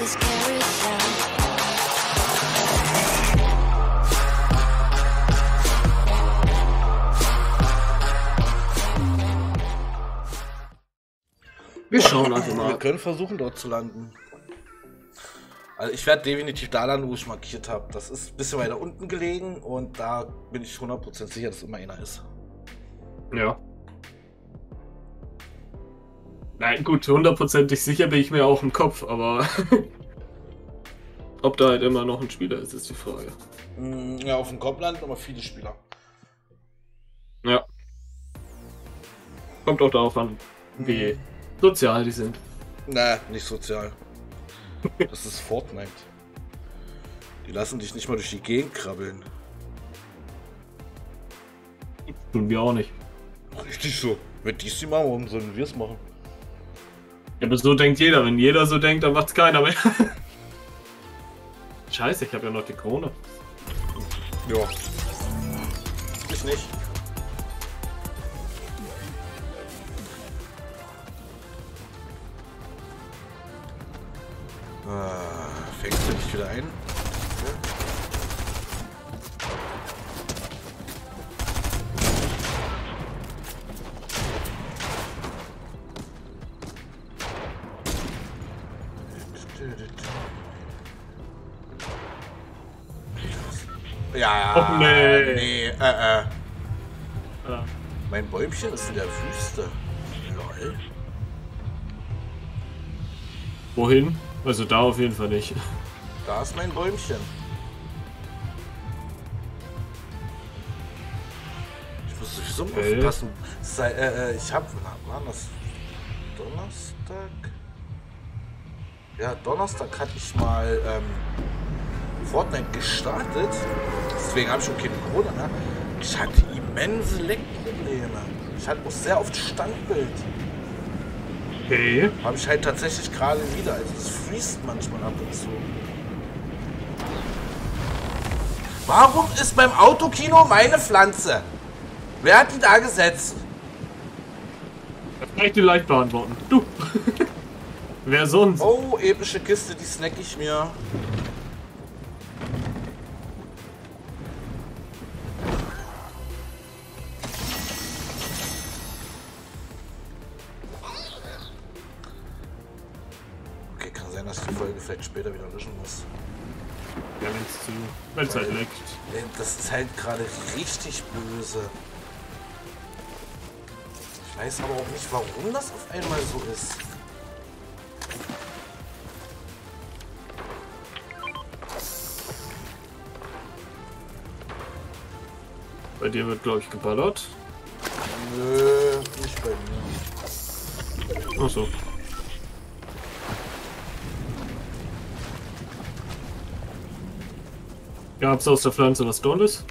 Wir schauen einfach Wir mal. können versuchen, dort zu landen. Also ich werde definitiv da landen, wo ich markiert habe. Das ist ein bisschen weiter unten gelegen und da bin ich 100% sicher, dass immer einer ist. Ja. Nein, gut, hundertprozentig sicher bin ich mir auch im Kopf, aber ob da halt immer noch ein Spieler ist, ist die Frage. Mm, Ja, auf dem Kopf landen aber viele Spieler. Ja. Kommt auch darauf an, wie sozial die sind. Na, nicht sozial. Das ist Fortnite. Die lassen dich nicht mal durch die Gegend krabbeln. Tun wir auch nicht. Richtig so. Wenn die es machen, warum sollen wir es machen? Ja, aber so denkt jeder. Wenn jeder so denkt, dann macht's keiner mehr. Scheiße, ich habe ja noch die Krone. Ja. Ich nicht. Ah, fängst du dich wieder ein? Ja, Och, nee. nee, äh, äh. Ja. Mein Bäumchen ist in der Wüste. Lol. Wohin? Also da auf jeden Fall nicht. Da ist mein Bäumchen. Ich muss sowieso Okay. aufpassen. Sei, äh, äh, ich hab. War das Donnerstag? Ja, Donnerstag hatte ich mal ähm, Fortnite gestartet. Deswegen habe ich schon keine Corona mehr. Ich hatte immense Leckprobleme. Ich hatte auch sehr oft Standbild. Okay. Habe ich halt tatsächlich gerade wieder. Also es freest manchmal ab und zu. Warum ist beim Autokino meine Pflanze? Wer hat die da gesetzt? Das kann ich dir leicht beantworten. Du. Wer sonst? Oh, epische Kiste, die snack ich mir. Zu. Wenn's halt leckt. Das ist halt gerade richtig böse. Ich weiß aber auch nicht, warum das auf einmal so ist. Bei dir wird, glaube ich, geballert. Nö, nicht bei mir. Achso. Gab's aus der Pflanze was Tolles?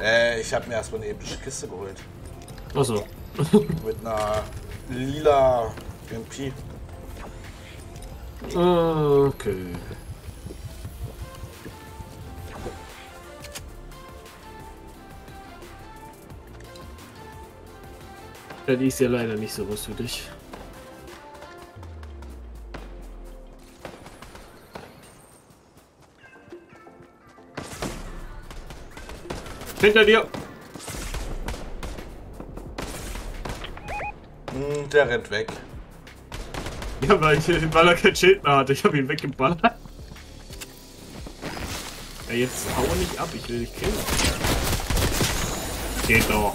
Äh, ich habe mir erstmal eine epische Kiste geholt. Achso. Mit einer lila MP. Okay. Die ist ja leider nicht so was für dich. Hinter dir! Hm, der rennt weg. Ja, weil, ich, weil er kein Schild mehr hatte. Ich habe ihn weggeballert. Ja, jetzt hau nicht ab. Ich will dich killen. Geht doch.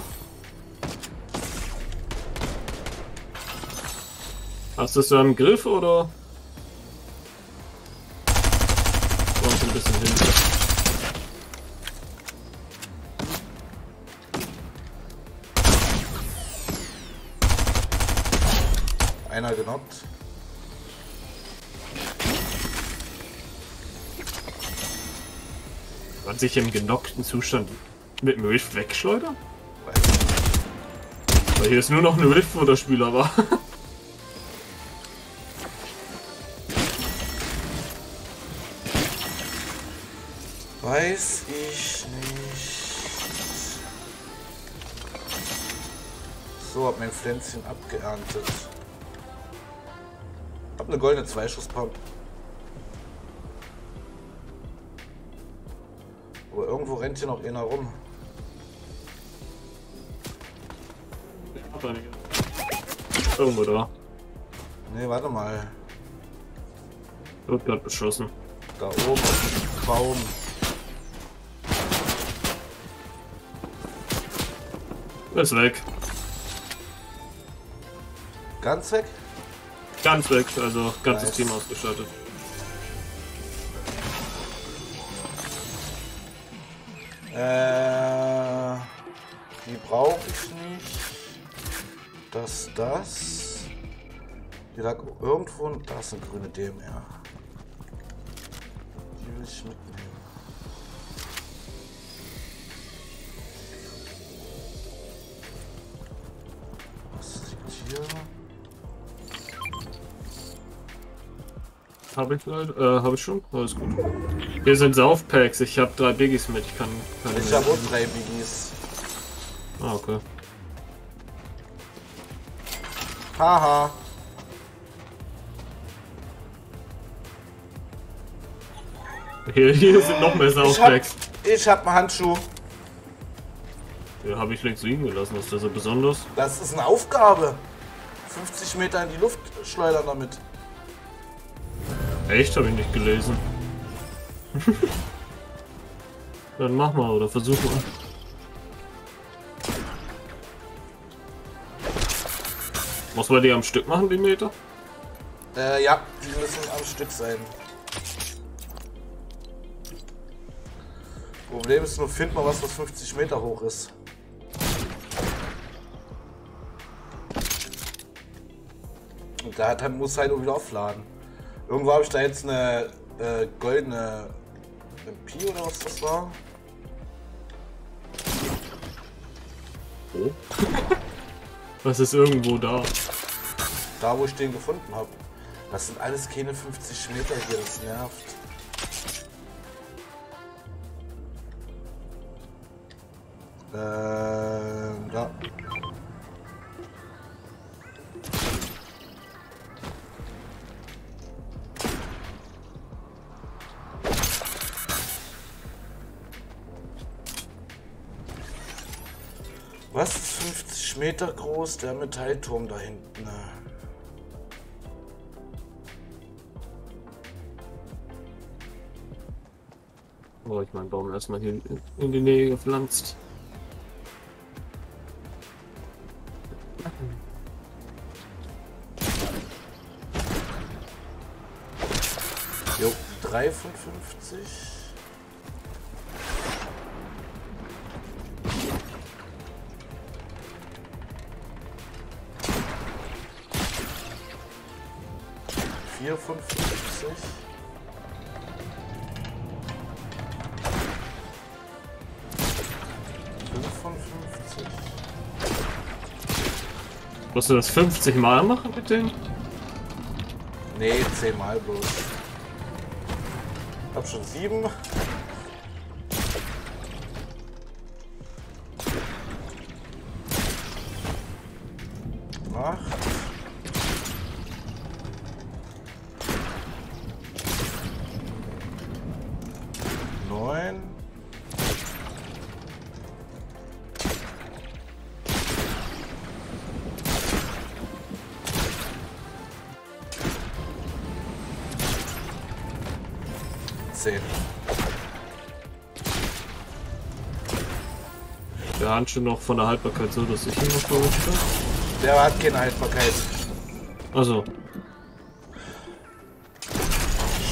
Hast du so am Griff oder? Einer genockt. Man sich im genockten Zustand mit dem Rift wegschleudern? Weil hier ist nur noch ein Rift, wo der Spieler war. Weiß ich nicht. So, hab mein Pflänzchen abgeerntet habe eine goldene Zweischusspump. Aber irgendwo rennt hier noch einer rum. Irgendwo da. Ne, warte mal. Wird gerade beschossen. Da oben auf dem Baum. Ist weg. Ganz weg? Ganz weg, also ganzes Nice. Team ausgestattet. Äh, die brauche ich nicht. Das, das. Die lag irgendwo und da ist eine grüne DMR. Die will ich mitnehmen. Habe ich leider, äh, habe ich schon? Alles gut. Hier sind Saufpacks, ich habe drei Biggies mit, ich kann keine Ich habe auch drei Biggies. Ah, okay. Haha. Hier, hier sind noch mehr Saufpacks. ich hab einen Handschuh. Ja, habe ich links liegen gelassen, ist das so besonders? Das ist eine Aufgabe. 50 Meter in die Luft schleudern damit. Echt? Habe ich nicht gelesen. Dann mach mal oder versuch mal. Muss man die am Stück machen, die Meter? Äh, ja, die müssen am Stück sein. Problem ist nur, find mal was, was 50 Meter hoch ist. Und da hat, muss halt auch wieder aufladen. Irgendwo habe ich da jetzt eine äh, goldene MP oder was das war. Oh. Was ist irgendwo da? Da, wo ich den gefunden habe. Das sind alles keine 50 Meter hier, das nervt. Ähm, Was ist 50 Meter groß? Der Metallturm da hinten. Oh, ich meinen Baum erstmal hier in- in die Nähe gepflanzt. Jo, 3 von 50. 4,55. Musst du das 50 Mal machen mit denen? Nee, 10 Mal bloß. Hab schon 7. 16. Der Handschuh noch von der Haltbarkeit so, dass ich ihn noch verrutscht Der hat keine Haltbarkeit. Also.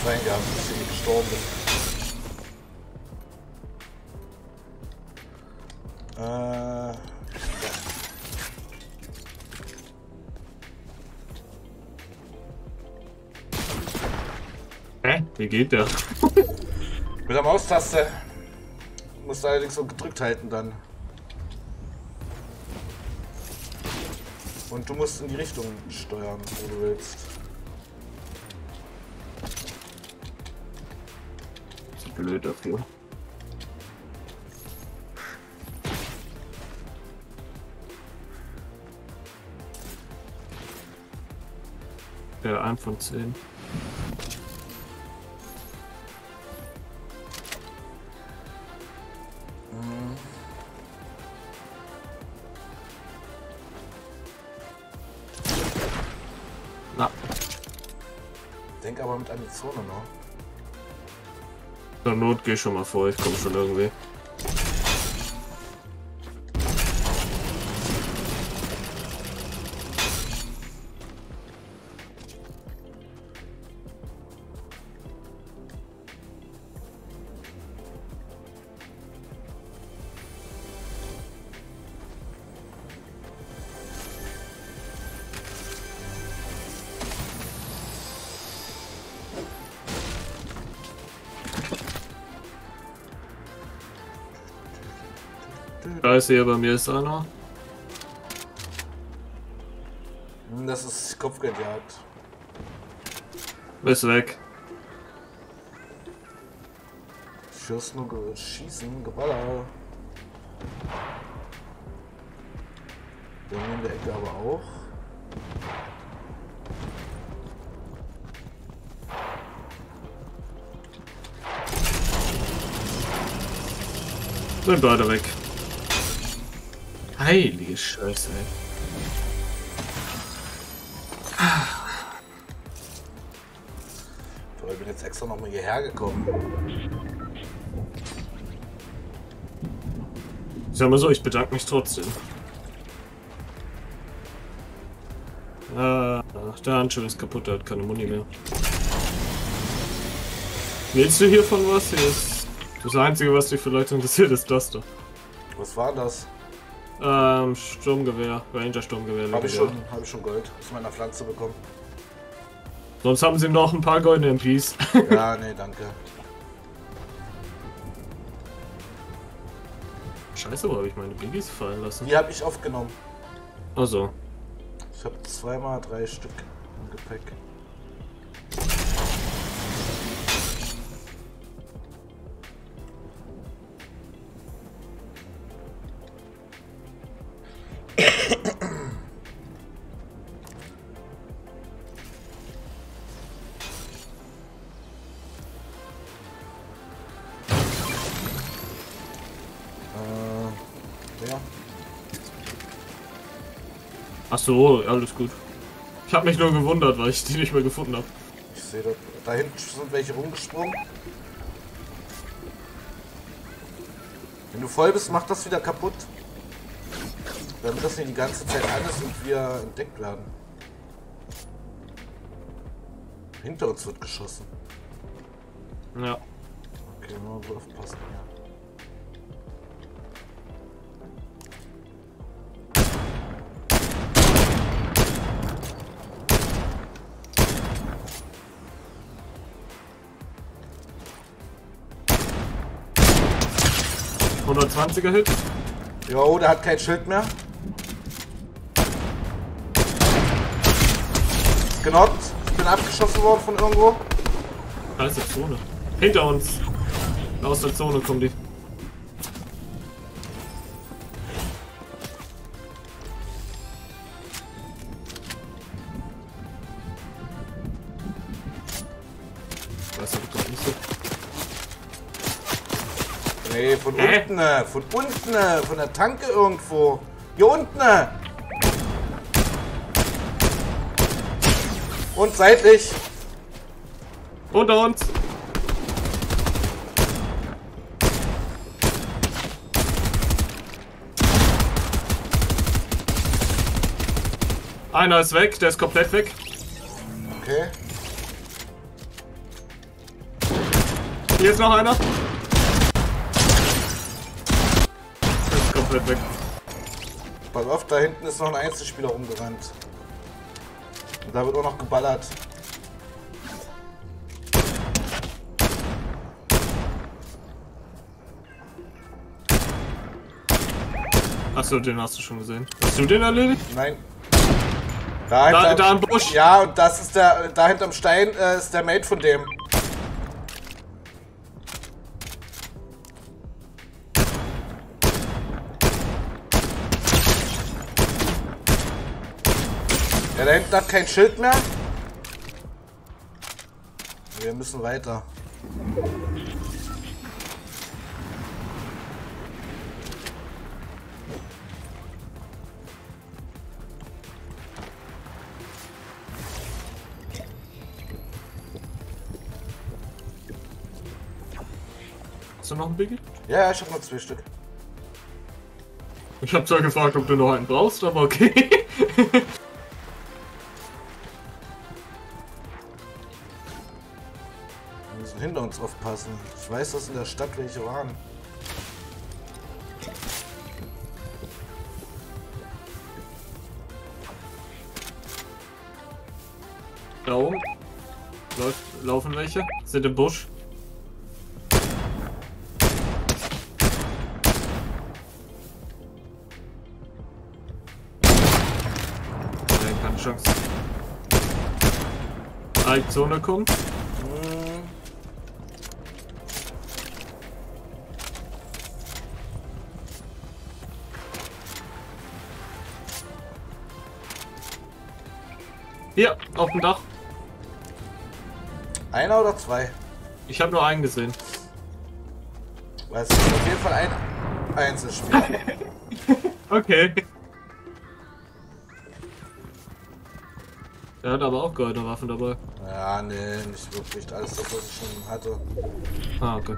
Schwein gehabt, dass ich gestorben bin. Hä? Wie geht der? Mit der Maustaste. Du musst allerdings so gedrückt halten dann. Und du musst in die Richtung steuern, wo du willst. Zu blöd dafür. Ja, 1 von 10. denk aber mit einer Zone noch. Zur Not geh schon mal vor, ich komme schon irgendwie. Scheiße, hier bei mir ist einer. Hm, Das ist Kopfgeldjagd. Ist weg. Schießen und ge schießen, Geballer. Haben in der Ecke aber auch. Sind beide weg. Heilige Scheiße. So, ich bin jetzt extra nochmal hierher gekommen. Ich sag mal so, ich bedanke mich trotzdem. Ah, der Handschuh ist kaputt, der hat keine Muni mehr. Willst du hiervon was? Hier ist das Einzige, was dich vielleicht interessiert, ist das da. Was war das? Ähm, Sturmgewehr, Ranger Sturmgewehr. Habe ich schon, habe ich schon Gold aus meiner Pflanze bekommen. Sonst haben sie noch ein paar goldene MPs. Ja, nee, danke. Scheiße, wo habe ich meine Biggies fallen lassen? Die habe ich aufgenommen. Also, Ich habe zweimal drei Stück im Gepäck. Ach so, alles gut. Ich habe mich nur gewundert, weil ich die nicht mehr gefunden habe. Ich sehe da, da hinten sind welche rumgesprungen. Wenn du voll bist, mach das wieder kaputt. Damit das nicht die ganze Zeit an ist und wir entdeckt werden. Hinter uns wird geschossen. Ja. Okay, nur aufpassen, ja. 120er Hit. Jo, der hat kein Schild mehr. Genockt. Ich bin abgeschossen worden von irgendwo. Da ist die Zone. Hinter uns. Aus der Zone kommen die. Von unten, äh, von der Tanke irgendwo. Hier unten. Und seitlich. Unter uns! Einer ist weg, der ist komplett weg. Okay. Hier ist noch einer. Komplett weg. Pass auf, da hinten ist noch ein Einzelspieler rumgerannt. Und da wird auch noch geballert. Achso, den hast du schon gesehen. Hast du den erledigt? Nein. Da, Da, hinterm- da im Busch. Ja, und das ist der, da hinterm Stein äh, ist der Mate von dem. da hinten hat kein Schild mehr. Wir müssen weiter. Hast du noch ein Biggie? Ja, ich hab noch zwei Stück. Ich hab zwar gefragt, ob du noch einen brauchst, aber okay. aufpassen. Ich weiß, dass in der Stadt welche waren. Da oben. Läuft, laufen welche? Sind im Busch. Keine Chance. Zone kommt. Auf dem Dach. Einer oder zwei? Ich habe nur einen gesehen. Weil es ist auf jeden Fall ein Einzelspiel. Okay. Er hat aber auch geile Waffen dabei. ja, nee, nicht wirklich. Alles das, was ich schon hatte. Ah, okay.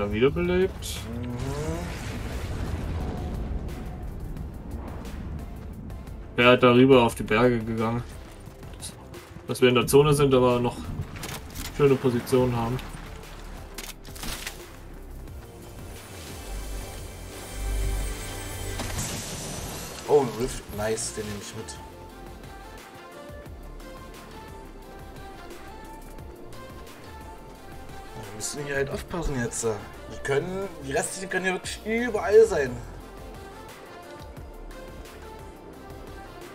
Einer wiederbelebt? Er hat darüber auf die Berge gegangen. Dass wir in der Zone sind, aber noch schöne Positionen haben. Oh, ein Rift. Nice, den nehme ich mit. Müssen hier halt aufpassen jetzt. Die können, die restlichen können hier wirklich überall sein.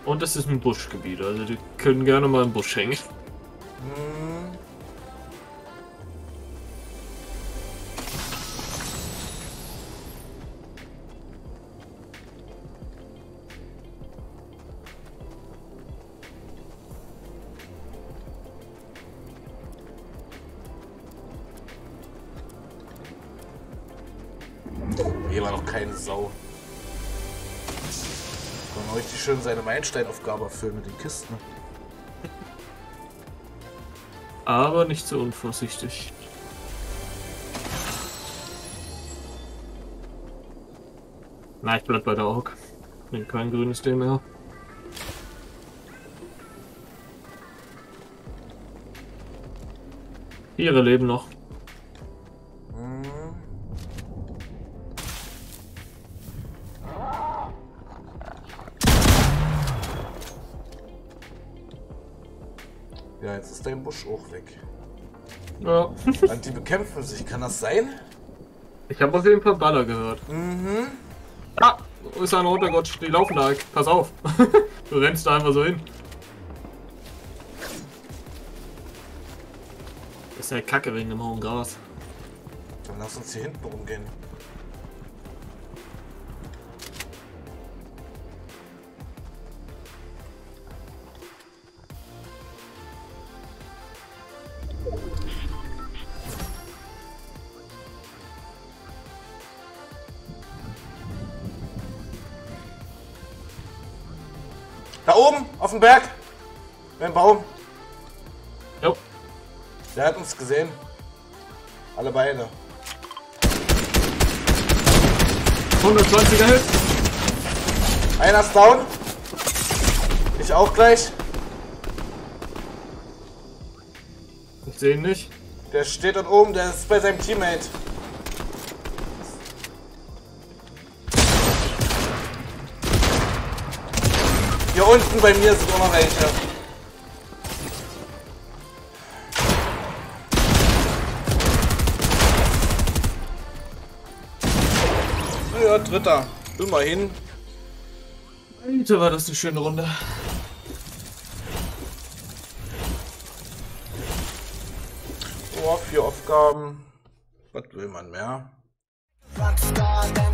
Und es ist ein Buschgebiet, also die können gerne mal im Busch hängen. War noch keine Sau. Kann man richtig schön seine Meilensteinaufgabe erfüllen mit den Kisten. Aber nicht so unvorsichtig. Na, ich bleib bei der Ork. Nehm kein grünes Ding mehr. Ihre leben noch. Ja, jetzt ist dein Busch auch weg. Ja. Und die bekämpfen sich, kann das sein? Ich habe auf jeden Fall Baller gehört. Mhm. Ah, ist einer runtergerutscht? Die laufen da. Pass auf. du rennst da einfach so hin. Ist ja kacke wegen dem hohen Gras. Dann lass uns hier hinten rumgehen. Da oben, auf dem Berg. Beim Baum. Jo. Der hat uns gesehen. Alle beide. 120er Hit. Einer ist down. Ich auch gleich. Ich sehe ihn nicht. Der steht dort oben, der ist bei seinem Teammate. Unten bei mir sind auch noch welche. Ja, dritter. Immerhin. Alter, war das eine schöne Runde. Oh, vier Aufgaben. Was will man mehr? Rockstar, then